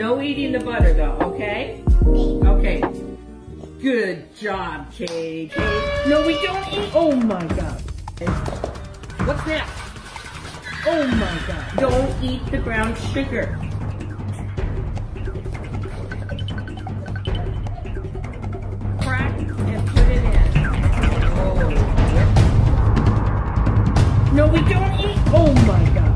No eating the butter though, okay? Okay. Good job, Kate. No, we don't eat. Oh my God. What's that? Oh my God. Don't eat the brown sugar. Crack and put it in. Oh, no, we don't eat. Oh my God.